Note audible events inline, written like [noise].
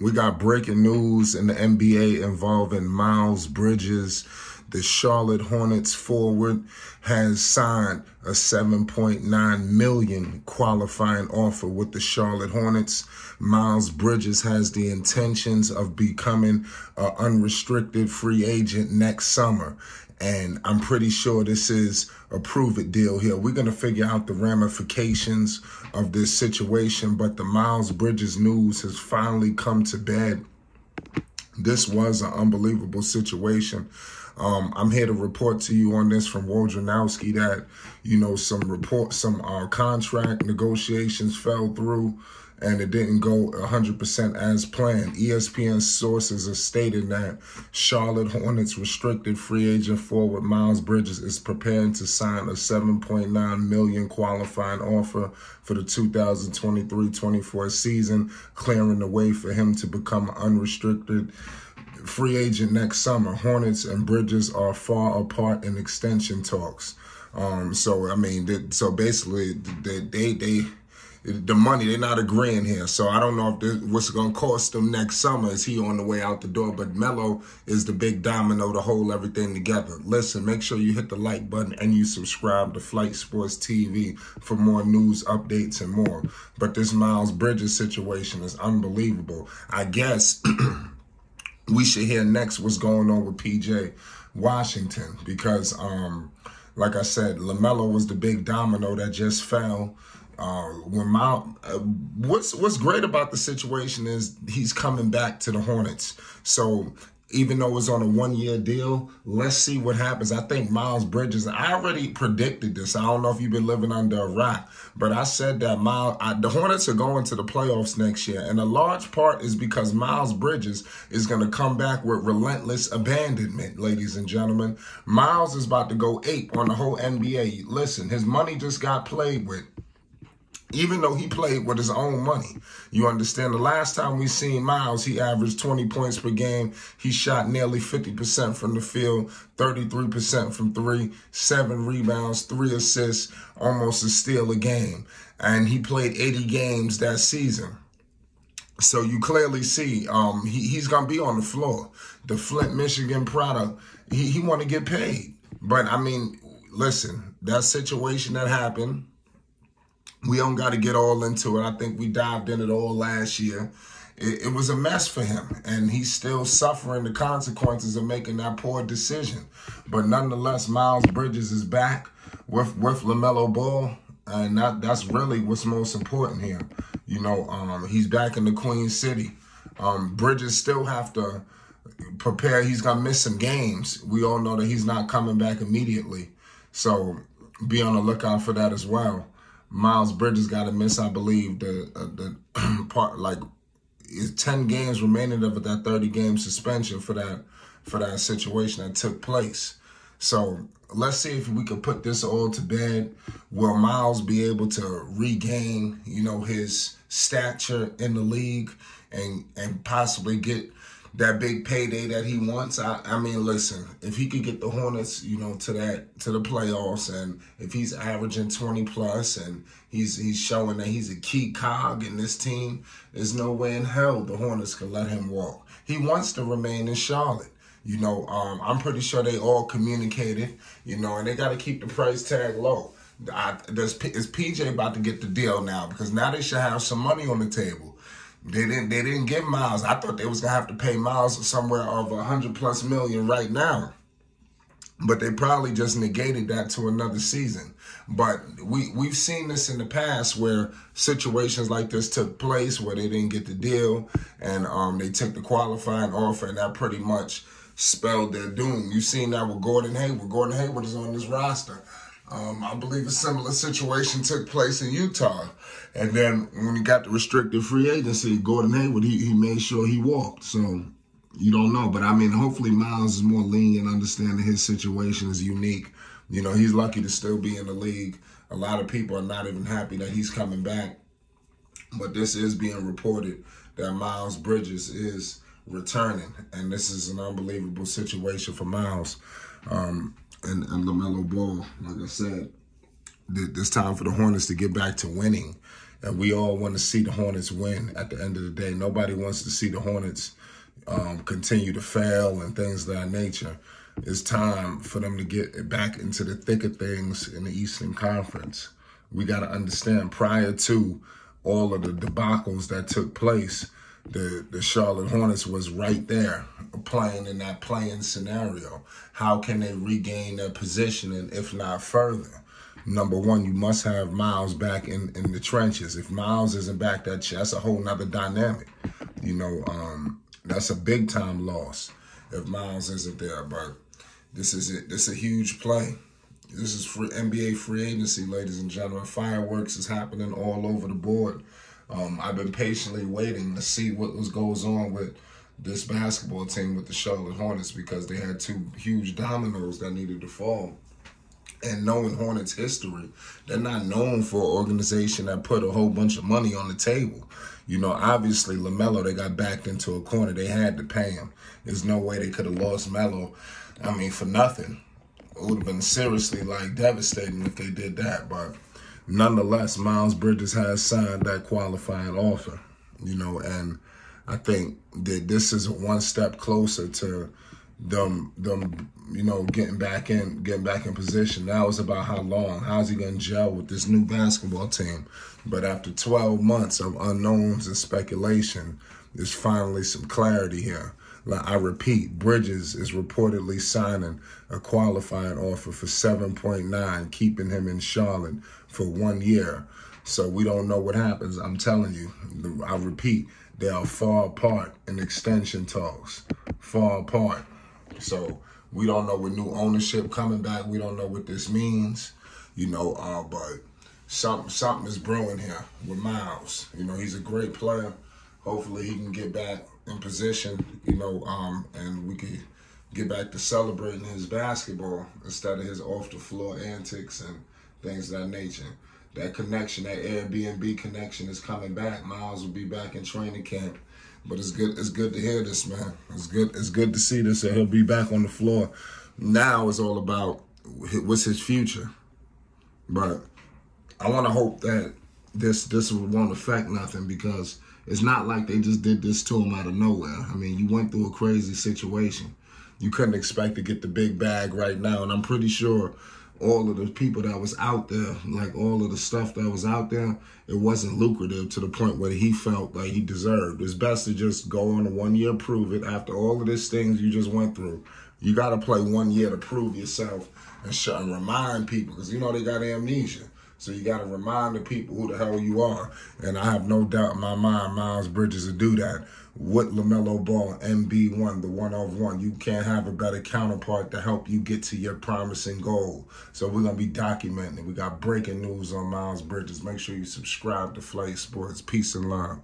We got breaking news in the NBA involving Miles Bridges. The Charlotte Hornets forward has signed a 7.9 million qualifying offer with the Charlotte Hornets. Miles Bridges has the intentions of becoming an unrestricted free agent next summer. And I'm pretty sure this is a prove it deal here. We're going to figure out the ramifications of this situation, but the Miles Bridges news has finally come to bed. This was an unbelievable situation. Um, I'm here to report to you on this from Wojnarowski that, you know, some report, some uh, contract negotiations fell through and it didn't go 100% as planned. ESPN sources are stating that Charlotte Hornets restricted free agent forward Miles Bridges is preparing to sign a 7.9 million qualifying offer for the 2023-24 season, clearing the way for him to become unrestricted free agent next summer. Hornets and Bridges are far apart in extension talks. Um, so I mean, so basically, they they they the money they're not agreeing here. So I don't know if this, what's going to cost them next summer. Is he on the way out the door? But Melo is the big domino to hold everything together. Listen, make sure you hit the like button and you subscribe to Flight Sports TV for more news updates and more. But this Miles Bridges situation is unbelievable. I guess. [clears throat] we should hear next what's going on with PJ Washington because, um, like I said, LaMelo was the big domino that just fell. Uh, when Miles, uh, what's what's great about the situation is he's coming back to the Hornets. So even though it's on a one year deal, let's see what happens. I think Miles Bridges, I already predicted this. I don't know if you've been living under a rock, but I said that Miles, the Hornets are going to the playoffs next year. And a large part is because Miles Bridges is going to come back with relentless abandonment, ladies and gentlemen. Miles is about to go ape on the whole NBA. Listen, his money just got played with even though he played with his own money. You understand? The last time we seen Miles, he averaged 20 points per game. He shot nearly 50% from the field, 33% from three, seven rebounds, three assists, almost a steal a game. And he played 80 games that season. So you clearly see um, he, he's going to be on the floor. The Flint, Michigan product, he, he want to get paid. But, I mean, listen, that situation that happened – we don't got to get all into it. I think we dived in it all last year. It, it, was a mess for him, and he's still suffering the consequences of making that poor decision. But nonetheless, Miles Bridges is back with with LaMelo Ball, and that that's really what's most important here. You know, um, he's back in the Queen City. Um, Bridges still have to prepare. He's gonna miss some games. We all know that he's not coming back immediately, so be on the lookout for that as well. Miles Bridges got to miss, I believe, the uh, the [clears throat] part like is ten games remaining of that thirty game suspension for that for that situation that took place. So let's see if we can put this all to bed. Will Miles be able to regain, you know, his stature in the league and and possibly get that big payday that he wants. I, I mean, listen, if he could get the Hornets, you know, to that to the playoffs, and if he's averaging twenty plus, and he's he's showing that he's a key cog in this team, there's no way in hell the Hornets can let him walk. He wants to remain in Charlotte. You know, um, I'm pretty sure they all communicated. You know, and they got to keep the price tag low. I, does, is PJ about to get the deal now? Because now they should have some money on the table. They didn't. They didn't get Miles. I thought they was gonna have to pay Miles somewhere of a hundred plus million right now, but they probably just negated that to another season. But we we've seen this in the past where situations like this took place where they didn't get the deal and um, they took the qualifying offer and that pretty much spelled their doom. You've seen that with Gordon Hayward. Gordon Hayward is on this roster. Um, I believe a similar situation took place in Utah. And then when he got the restricted free agency, Gordon Hayward, he, he made sure he walked. So you don't know. But I mean, hopefully Miles is more lenient, understanding his situation is unique. You know, he's lucky to still be in the league. A lot of people are not even happy that he's coming back. But this is being reported that Miles Bridges is returning. And this is an unbelievable situation for Miles. Um, and, and LaMelo Ball, like I said, it's time for the Hornets to get back to winning. And we all want to see the Hornets win at the end of the day. Nobody wants to see the Hornets um, continue to fail and things of that nature. It's time for them to get back into the thick of things in the Eastern Conference. We got to understand prior to all of the debacles that took place, the, the Charlotte Hornets was right there playing in that playing scenario. How can they regain their position and if not further? Number one, you must have Miles back in, in the trenches. If Miles isn't back, that that's a whole nother dynamic. You know, um, that's a big time loss if Miles isn't there. But this is it. This is a huge play. This is for NBA free agency, ladies and gentlemen. Fireworks is happening all over the board. Um, I've been patiently waiting to see what was goes on with this basketball team with the Charlotte Hornets because they had two huge dominoes that needed to fall. And knowing Hornets history, they're not known for an organization that put a whole bunch of money on the table. You know, obviously LaMelo, they got backed into a corner. They had to pay him. There's no way they could have lost Melo. I mean, for nothing. It would have been seriously like devastating if they did that. But nonetheless, Miles Bridges has signed that qualifying offer, you know, and I think that this is one step closer to them them you know getting back in getting back in position. Now it's about how long. How's he gonna gel with this new basketball team? But after 12 months of unknowns and speculation, there's finally some clarity here. Like I repeat, Bridges is reportedly signing a qualifying offer for 7.9, keeping him in Charlotte for one year. So we don't know what happens. I'm telling you, I repeat, they are far apart in extension talks. Far apart. So we don't know with new ownership coming back. We don't know what this means, you know. Uh, but something something is brewing here with Miles. You know, he's a great player. Hopefully, he can get back in position. You know, um, and we can get back to celebrating his basketball instead of his off the floor antics and things of that nature. That connection, that Airbnb connection, is coming back. Miles will be back in training camp but it's good. It's good to hear this, man. It's good. It's good to see this. That he'll be back on the floor. Now it's all about what's his future. But I want to hope that this this won't affect nothing because it's not like they just did this to him out of nowhere. I mean, you went through a crazy situation. You couldn't expect to get the big bag right now, and I'm pretty sure all of the people that was out there, like all of the stuff that was out there, it wasn't lucrative to the point where he felt like he deserved. It's best to just go on a one year prove it after all of these things you just went through. You got to play one year to prove yourself and, and remind people because you know they got amnesia. So you got to remind the people who the hell you are. And I have no doubt in my mind Miles Bridges will do that with LaMelo Ball, MB1, the one of one. You can't have a better counterpart to help you get to your promising goal. So we're going to be documenting We got breaking news on Miles Bridges. Make sure you subscribe to Flight Sports. Peace and love.